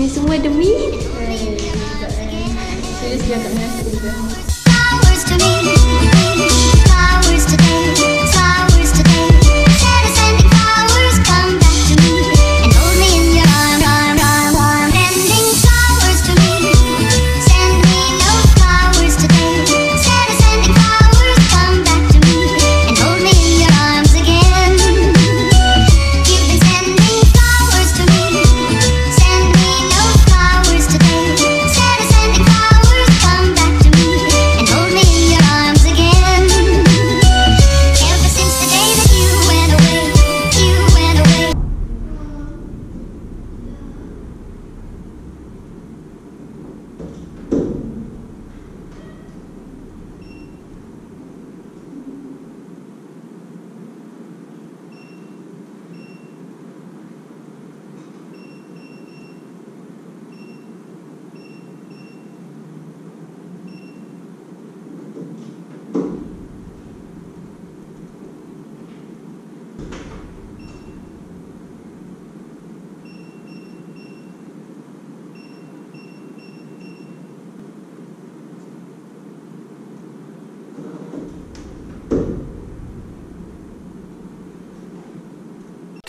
Ini semua demi Saya sudah tak menyaksikan juga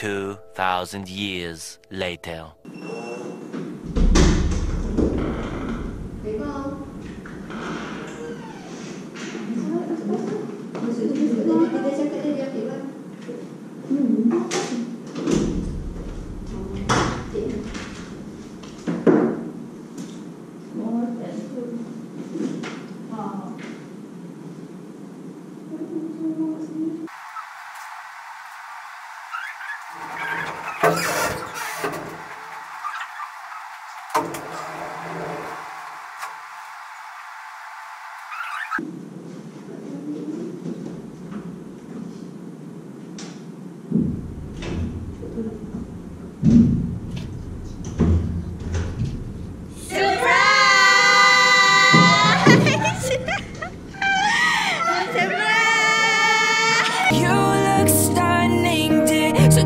2,000 years later.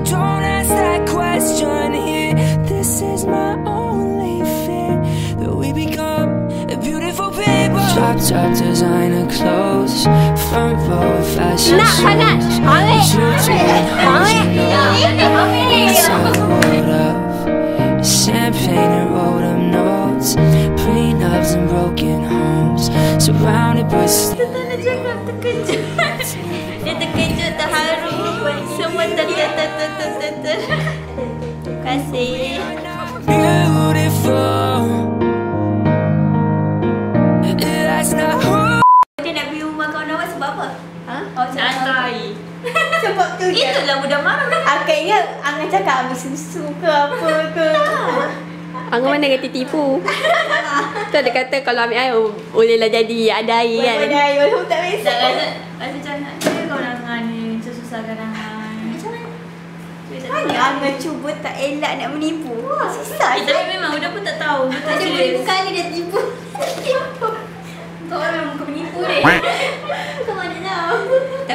don't ask that question top designer clothes from row, fashion shows. Champagne and rolled up notes, prenups and broken homes, surrounded by. Beautiful budak marah. Aku ingat Angan cakap ambil susu ke apa ke. Angah mana kata tipu Tu ada kata kalau ambil air oh, Bolehlah jadi ada air kan Mana air walaupun tak Tak biasa. rasa rasa macam nak dia kau dengan ni macam susahkan. Macam mana? Mana Angan cuba tak elak nak menipu. Susah Eh, je. tapi memang budak pun tak tahu. Betul Ada serius. beribu kali dia tipu. Kau orang memang kau menipu deh. Kau.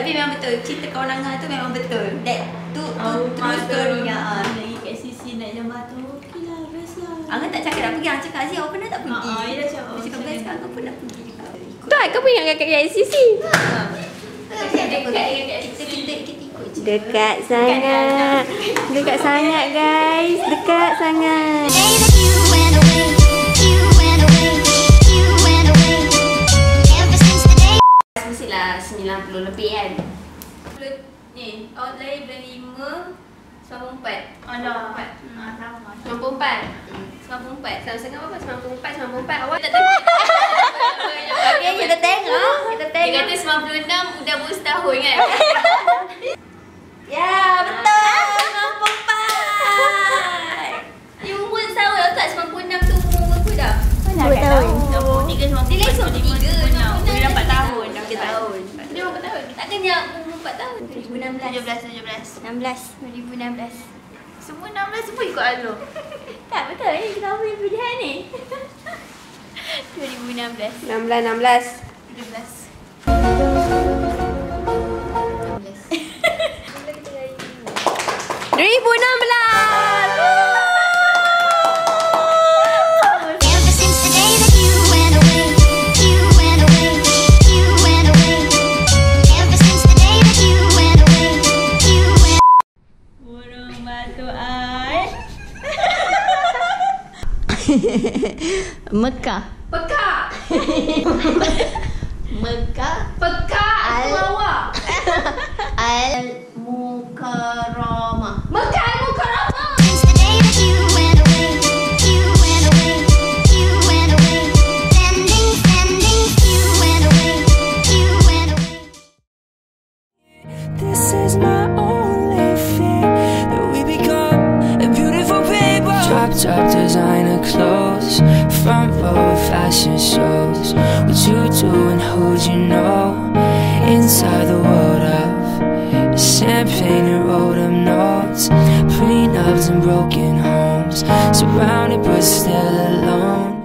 Tapi memang betul. Cerita kawan Angan tu memang betul. That tu tu Oh, true betul. story ah. Lagi kat sisi naik jambah tu. Okey lah, best lah. Angan tak cakap nak pergi, Angan cakap Aziz awak pernah tak pergi? Ah, dia dah cakap, Dia oh, cakap best kan Angan pernah pergi juga. Tak kau pun ingat kat KLCC Dekat, dekat, kita, kita, kita ikut je. Dekat sangat Dekat sangat guys Dekat sangat 94 94 Sama-sama berapa? 94 94 Awak tak Tapi kita tengok Kita Dia tengok kata 96 dah baru setahun kan? Ya, betul 94 You umur setahun Awak tak 96 tu umur berapa dah? Mana Dua tahun. 93, 94, Dia lagi seorang tiga 96. Dia dapat tahun. Dah tahun Dia berapa tahun? Takkan dia umur 4 tahun 2016 17, 17. 16 2016 semua enam belas semua ikut Azlo. tak betul ni. Kita punya pilihan ni. 2016. 16, 16. 17. 2016. 2016. 2016. 2016. Mekah Pekak. Mekah Pekak. Al- Lawa. fashion shows. What you do and who'd you know? Inside the world of champagne and wrote up notes, prenups and broken homes. Surrounded but still alone.